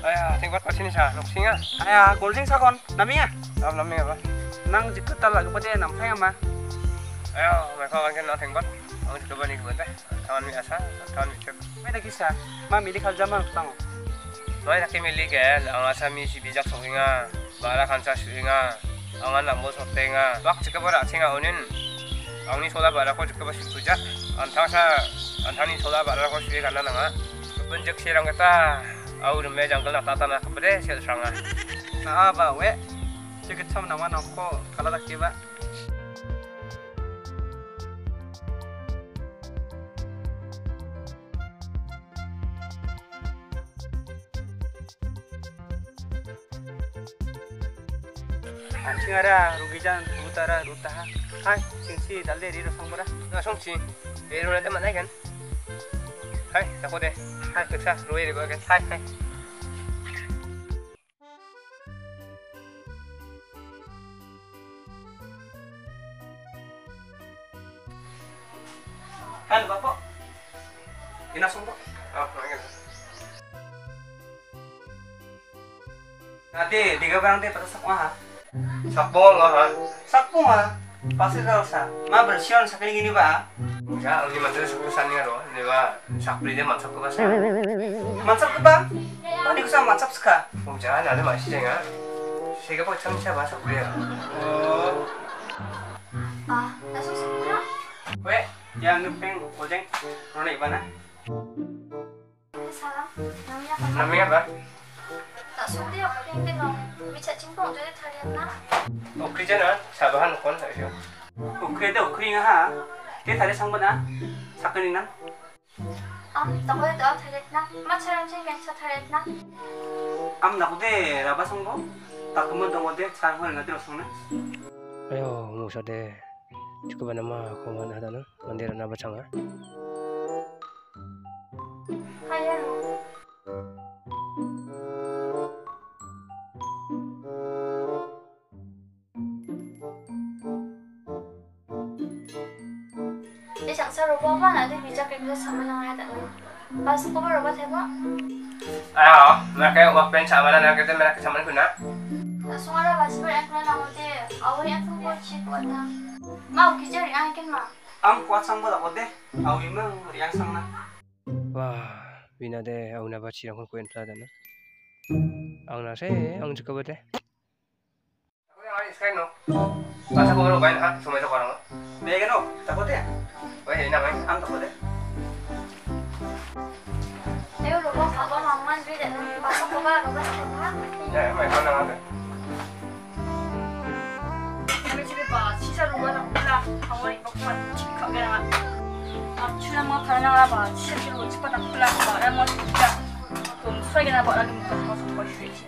Ayah, tingkat pas sini sah, nuksinga. Ayah, golsing sakon. Namiya. Am namanya apa? Nang jikut talak kepada nampai ama. Ayo, mereka kan kena tingkat. Ang coba nih gue teh. Tangan mi asa, tangan mi cek. May kisah. Mami di kaljaman tang. Noi nak mili gel, ang asa mi si bijak sokinga. Bala kansa suinga. Ang anak mo sotenga. Bak jika bara singa unin. Ang ni sola bara ko jika ba situja. Antang sa antang ni sola bara ko suwi kana nanga. Benjek sirang kata. Au rumme jangkal nak tata nak kabade sel sanga. Na aba we. Jikut sam nama noko kala tak kiba. Anjing ada rugi jangan utara rutaha. Hai, singsi dalde sangbara. Nga songchi. Eh ro nanti mana kan? Hai, tak deh. Hai, keksa ruwe di bagian. Hai, hai. Kan bapak. Inasong po. Oh, ingin. Nanti tiga barang teh pada sak mah. Sakbol lah, ha. Sak po mah. Pasti kalau sa. Ma bersihon sakit gini ba? Enggak, mantul sepulusan nih loh. Ini pak, sakbri dia mantap ke bahasa. Mansap ke ba? Tadi ko sa mansap. Oh, jangan ada masih jangan. Saya kau cam siapa sakbri ya? Oh. Ah, nasusok na. We, yang ngepeng ojeng. Nona ibana. Salam. Namanya ka na. Namanya apa? 그전에 사과하는 건 아니죠. 어, 그래도 그냥 내 다리 상보나 사건이나. 암 나고대 라바 성보? 나 그만 동고대 사랑을 나 들었었네. 아유 무서대. 죽어봐 나마 고만 하다는 만데라 나바 창아. 하얀. Na din bijak kayo sa sama ng hata no. Pasok ko ba robot hebo? Ayo, mereka waktu yang sama dan kita mereka sama guna. Sungara basbar ek na lang uti. Awari ang tungkol chip wata. Ma, ukijar ang akin ma. Am kuat sang bo ko de. Awi mang yang sang na. Wah, bina deh, aku naba ciri aku kuen pelada nih. Ang nase, ang cukup deh. Aku yang lain sekarang no. Masa aku main ha, cuma itu orang. De gano. Takot de. Wah, ini namanya. Am takot de. Ayo robot apa maman beda no. Pasok ko ba robot hebo? Ya, mereka nang ada. 우리 집에 봐 치사로 가나 몰라 방울이 먹고 치카게 나 아추나 뭐 가나 봐 치사로 치바다 몰라 봐 라모 진짜 좀 수학이나 봐 라기 먹고 가서 더 쉬지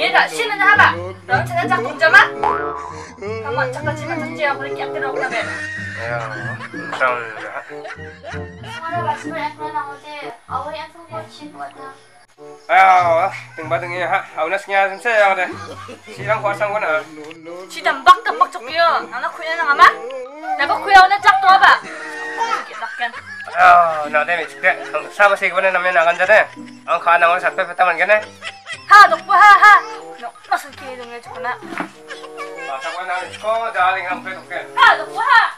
sangu na. 미에다 쉬는 하마 넌 제가 짝 동자마 가만 잠깐 집에 던지야 그렇게 약대로 오라며 Ya, sang. Sungara basbar ek na lang uti. Awari ang tungkol chip wata. Ayo, tinggal tinggi ha. Aku nak senyap macam saya yang ada. Silang kuat sangu na. 지단 빡딱 빡적이요 나나 쿠야 나가마 내가 쿠야 오늘 짝도 와봐 락간 Ah, nak deh micik deh. Sama sih gimana namanya nagan jadi. Ang kana orang sampai pertama kan? 하 녹부 하하 너 무슨 기회 좀 해주구나 Masa gua nak kau dah dengan aku tu kan. 하 녹부 하